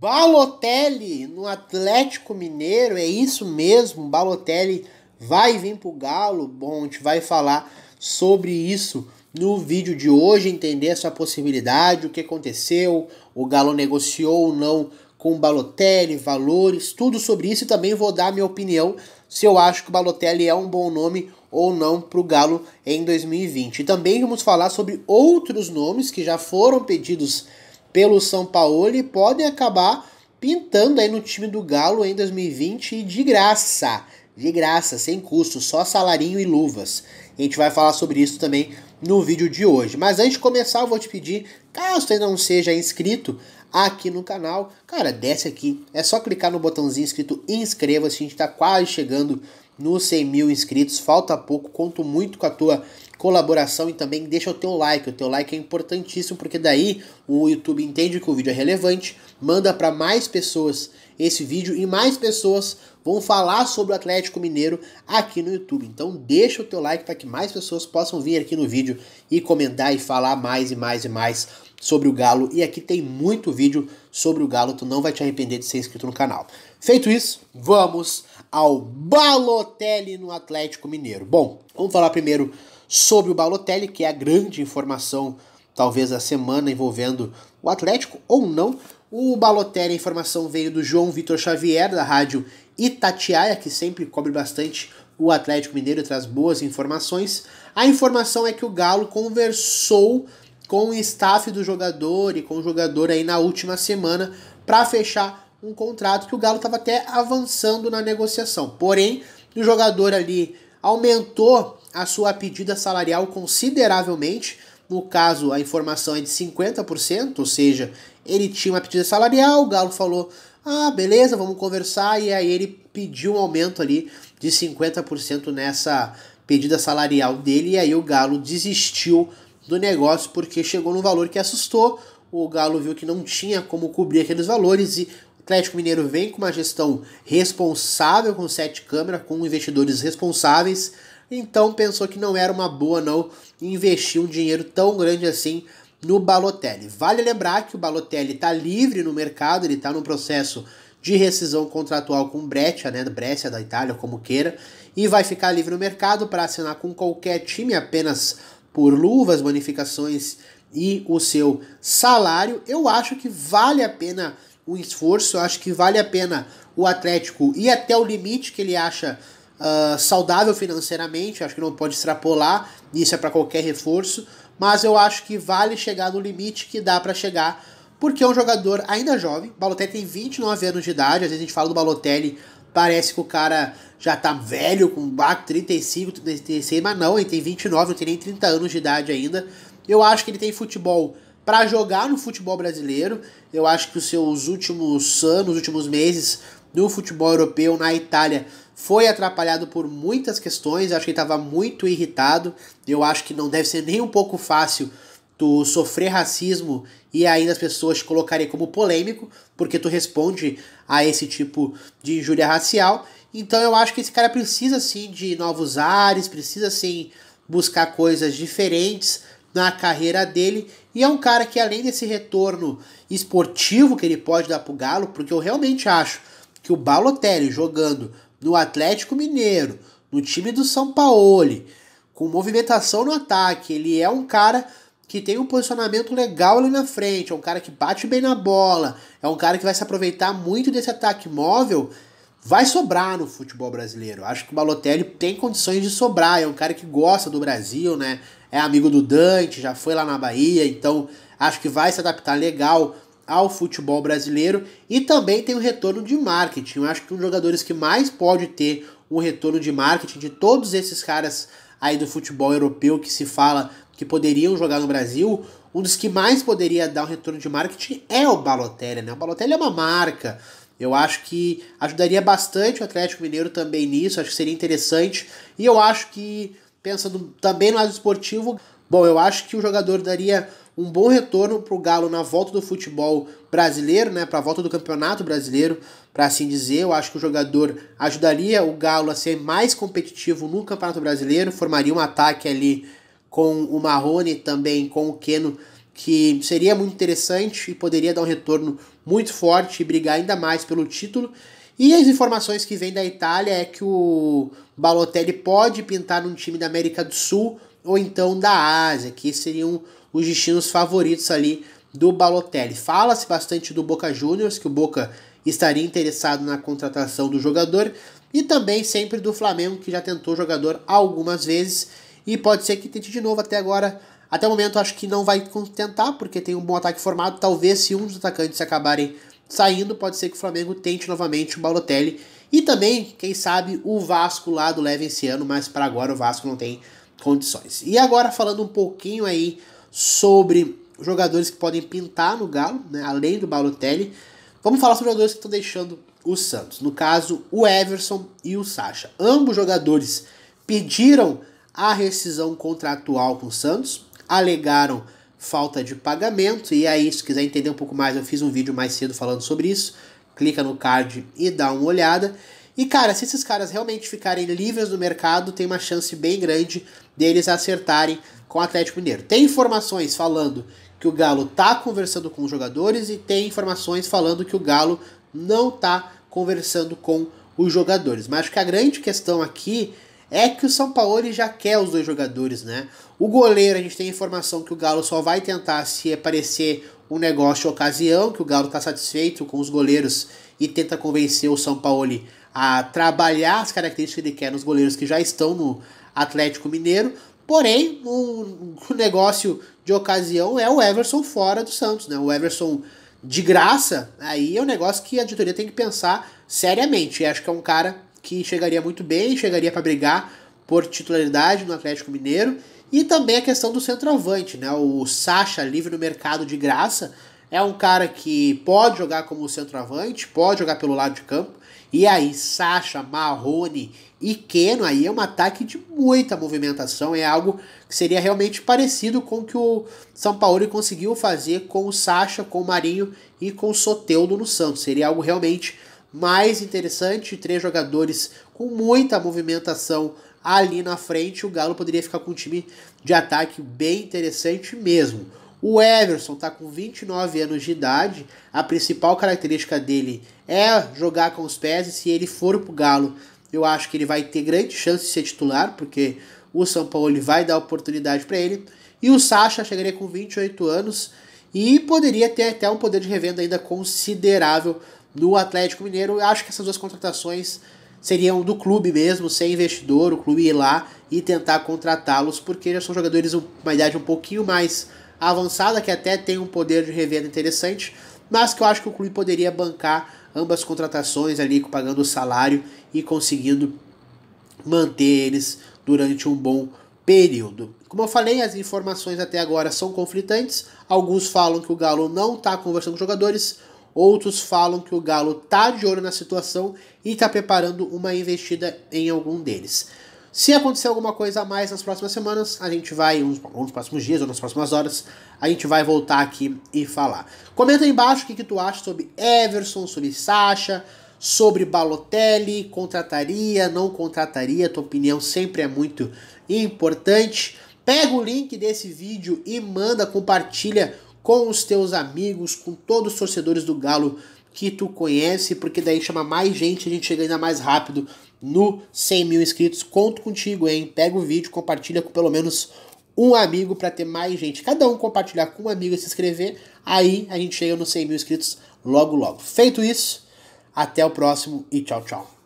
Balotelli no Atlético Mineiro, é isso mesmo, Balotelli vai vir pro Galo. Bom, a gente vai falar sobre isso no vídeo de hoje, entender essa possibilidade, o que aconteceu, o Galo negociou ou não com o Balotelli, valores, tudo sobre isso e também vou dar minha opinião se eu acho que o Balotelli é um bom nome ou não para o Galo em 2020. E também vamos falar sobre outros nomes que já foram pedidos pelo São Paulo e podem acabar pintando aí no time do Galo em 2020 de graça. De graça, sem custo, só salarinho e luvas. A gente vai falar sobre isso também no vídeo de hoje. Mas antes de começar, eu vou te pedir, caso você não seja inscrito aqui no canal, cara, desce aqui. É só clicar no botãozinho escrito inscreva-se. A gente está quase chegando nos 100 mil inscritos. Falta pouco, conto muito com a tua colaboração e também deixa o teu like. O teu like é importantíssimo porque daí o YouTube entende que o vídeo é relevante, manda para mais pessoas esse vídeo e mais pessoas vão falar sobre o Atlético Mineiro aqui no YouTube. Então deixa o teu like para que mais pessoas possam vir aqui no vídeo e comentar e falar mais e mais e mais sobre o Galo. E aqui tem muito vídeo sobre o Galo, tu não vai te arrepender de ser inscrito no canal. Feito isso, vamos ao Balotelli no Atlético Mineiro. Bom, vamos falar primeiro sobre o Balotelli, que é a grande informação, talvez, da semana envolvendo o Atlético ou não. O Balotelli, a informação veio do João Vitor Xavier, da rádio Itatiaia, que sempre cobre bastante o Atlético Mineiro traz boas informações. A informação é que o Galo conversou com o staff do jogador e com o jogador aí na última semana para fechar um contrato que o Galo estava até avançando na negociação. Porém, o jogador ali aumentou a sua pedida salarial consideravelmente. No caso, a informação é de 50%, ou seja, ele tinha uma pedida salarial, o Galo falou: ah, beleza, vamos conversar, e aí ele pediu um aumento ali de 50% nessa pedida salarial dele, e aí o Galo desistiu do negócio porque chegou num valor que assustou. O Galo viu que não tinha como cobrir aqueles valores e Atlético Mineiro vem com uma gestão responsável com sete câmeras, com investidores responsáveis então pensou que não era uma boa não investir um dinheiro tão grande assim no Balotelli. Vale lembrar que o Balotelli está livre no mercado, ele está no processo de rescisão contratual com o Breccia, né, Brescia da Itália, como queira, e vai ficar livre no mercado para assinar com qualquer time apenas por luvas, bonificações e o seu salário. Eu acho que vale a pena o esforço, eu acho que vale a pena o Atlético ir até o limite que ele acha uh, saudável financeiramente, acho que não pode extrapolar, isso é para qualquer reforço, mas eu acho que vale chegar no limite que dá para chegar, porque é um jogador ainda jovem, Balotelli tem 29 anos de idade, às vezes a gente fala do Balotelli, parece que o cara já tá velho, com 35, 36, mas não, ele tem 29, não tem nem 30 anos de idade ainda. Eu acho que ele tem futebol para jogar no futebol brasileiro. Eu acho que os seus últimos anos, últimos meses no futebol europeu, na Itália, foi atrapalhado por muitas questões. Acho que ele estava muito irritado. Eu acho que não deve ser nem um pouco fácil tu sofrer racismo e ainda as pessoas te colocarem como polêmico, porque tu responde a esse tipo de injúria racial. Então eu acho que esse cara precisa sim de novos ares, precisa sim buscar coisas diferentes na carreira dele. E é um cara que além desse retorno esportivo que ele pode dar pro Galo, porque eu realmente acho que o Balotelli jogando no Atlético Mineiro, no time do São Paulo, com movimentação no ataque, ele é um cara que tem um posicionamento legal ali na frente, é um cara que bate bem na bola, é um cara que vai se aproveitar muito desse ataque móvel, vai sobrar no futebol brasileiro. Acho que o Balotelli tem condições de sobrar, é um cara que gosta do Brasil, né? É amigo do Dante, já foi lá na Bahia, então acho que vai se adaptar legal ao futebol brasileiro e também tem o retorno de marketing. Eu acho que um dos jogadores que mais pode ter um retorno de marketing de todos esses caras aí do futebol europeu que se fala que poderiam jogar no Brasil, um dos que mais poderia dar um retorno de marketing é o Balotelli, né? O Balotelli é uma marca. Eu acho que ajudaria bastante o Atlético Mineiro também nisso, acho que seria interessante. E eu acho que, pensando também no lado esportivo, bom, eu acho que o jogador daria um bom retorno para o Galo na volta do futebol brasileiro, né, para a volta do campeonato brasileiro, para assim dizer. Eu acho que o jogador ajudaria o Galo a ser mais competitivo no campeonato brasileiro, formaria um ataque ali com o Marrone também com o Keno que seria muito interessante e poderia dar um retorno muito forte e brigar ainda mais pelo título. E as informações que vêm da Itália é que o Balotelli pode pintar num time da América do Sul ou então da Ásia, que seriam os destinos favoritos ali do Balotelli. Fala-se bastante do Boca Juniors, que o Boca estaria interessado na contratação do jogador, e também sempre do Flamengo, que já tentou o jogador algumas vezes, e pode ser que tente de novo até agora. Até o momento acho que não vai tentar, porque tem um bom ataque formado. Talvez se um dos atacantes acabarem saindo, pode ser que o Flamengo tente novamente o Balotelli. E também, quem sabe, o Vasco lá do Leve esse ano, mas para agora o Vasco não tem condições. E agora falando um pouquinho aí sobre jogadores que podem pintar no Galo, né, além do Balotelli, vamos falar sobre jogadores que estão deixando o Santos. No caso, o Everson e o Sacha. Ambos jogadores pediram a rescisão contratual com o Santos, alegaram falta de pagamento, e aí, se quiser entender um pouco mais, eu fiz um vídeo mais cedo falando sobre isso. Clica no card e dá uma olhada. E cara, se esses caras realmente ficarem livres no mercado, tem uma chance bem grande deles acertarem com o Atlético Mineiro. Tem informações falando que o Galo tá conversando com os jogadores e tem informações falando que o Galo não tá conversando com os jogadores. Mas acho que a grande questão aqui é que o São Paulo já quer os dois jogadores, né? O goleiro, a gente tem informação que o Galo só vai tentar se aparecer um negócio de ocasião, que o Galo está satisfeito com os goleiros e tenta convencer o São Paulo a trabalhar as características que ele quer nos goleiros que já estão no Atlético Mineiro. Porém, o um, negócio de ocasião é o Everson fora do Santos, né? O Everson de graça, aí é um negócio que a diretoria tem que pensar seriamente. E acho que é um cara que chegaria muito bem, chegaria para brigar por titularidade no Atlético Mineiro. E também a questão do centroavante, né? O Sacha livre no mercado de graça é um cara que pode jogar como centroavante, pode jogar pelo lado de campo. E aí, Sacha, Marrone e Keno, aí é um ataque de muita movimentação. É algo que seria realmente parecido com o que o São Paulo conseguiu fazer com o Sacha, com o Marinho e com o Soteudo no Santos. Seria algo realmente mais interessante. Três jogadores com muita movimentação ali na frente. O Galo poderia ficar com um time de ataque bem interessante mesmo. O Everson está com 29 anos de idade. A principal característica dele é jogar com os pés. E se ele for para o Galo, eu acho que ele vai ter grande chance de ser titular, porque o São Paulo vai dar oportunidade para ele. E o Sacha chegaria com 28 anos e poderia ter até um poder de revenda ainda considerável no Atlético Mineiro. Eu acho que essas duas contratações seriam do clube mesmo, sem investidor, o clube ir lá e tentar contratá-los, porque já são jogadores uma idade um pouquinho mais avançada, que até tem um poder de revenda interessante, mas que eu acho que o clube poderia bancar ambas contratações ali, pagando o salário e conseguindo manter eles durante um bom período. Como eu falei, as informações até agora são conflitantes. Alguns falam que o Galo não está conversando com jogadores, outros falam que o Galo está de olho na situação e está preparando uma investida em algum deles. Se acontecer alguma coisa a mais nas próximas semanas, a gente vai, ou nos próximos dias ou nas próximas horas, a gente vai voltar aqui e falar. Comenta aí embaixo o que, que tu acha sobre Everson, sobre Sacha, sobre Balotelli, contrataria, não contrataria, tua opinião sempre é muito importante. Pega o link desse vídeo e manda, compartilha com os teus amigos, com todos os torcedores do Galo que tu conhece, porque daí chama mais gente, a gente chega ainda mais rápido no 100 mil inscritos. Conto contigo, hein? Pega o vídeo, compartilha com pelo menos um amigo para ter mais gente. Cada um compartilhar com um amigo e se inscrever, aí a gente chega nos 100 mil inscritos logo logo. Feito isso, até o próximo e tchau, tchau.